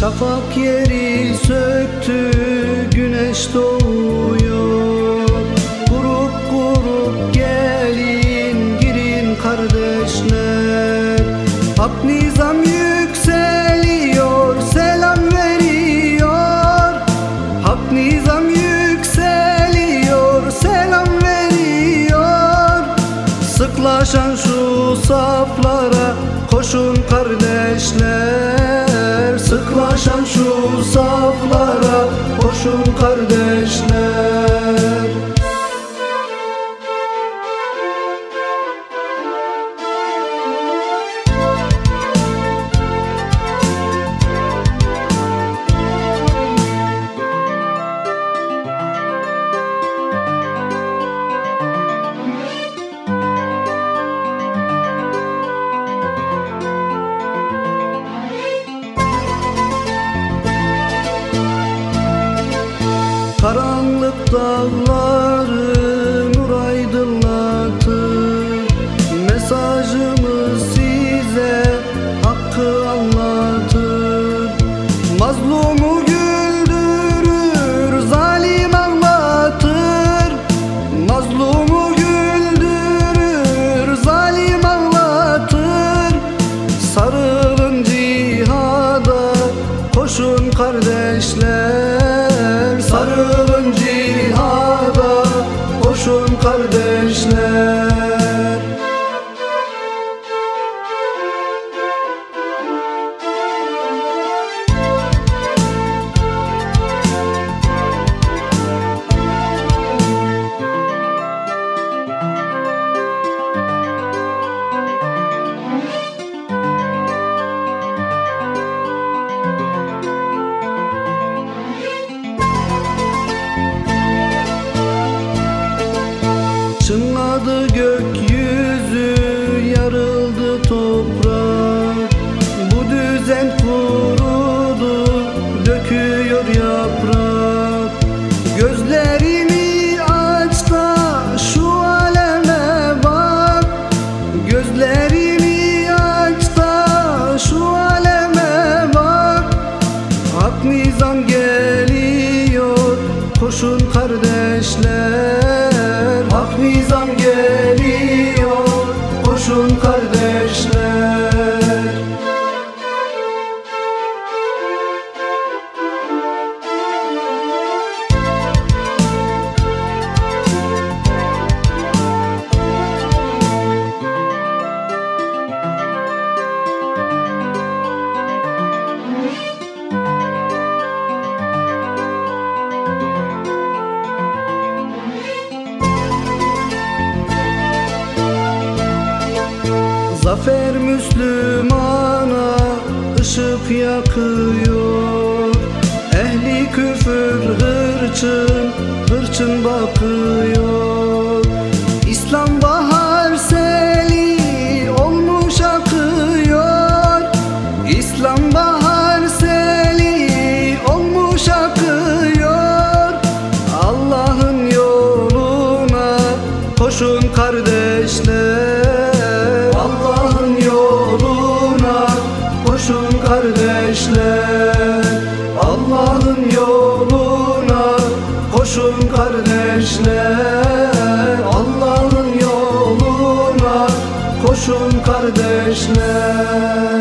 Şafak yeri söktü güneş doğuyor. Grup grup gelin girin kardeşler. Hak nizam yükseliyor selam veriyor. Hak nizam yükseliyor selam veriyor. Sıklaşan şu saflara koşun kardeşler şu saflara koşun kardeşler Karanlık dağları nur aydınlatır. Mesajımız size hakkı anlatır. Mazlumu güldürür, zalim anlatır. Mazlumu güldürür, zalim anlatır. Sarılın cihada, koşun kardeşler Hak Zafer Müslümana ışık yakıyor. Ehli küfür hırçın, hırçın bakıyor. İslam bahar seli olmuş akıyor. İslam bahar seli olmuş akıyor. Allah'ın yoluna koşun kardeşler kardeşler Allah'ın yoluna koşun kardeşler. Allah'ın yoluna koşun kardeşler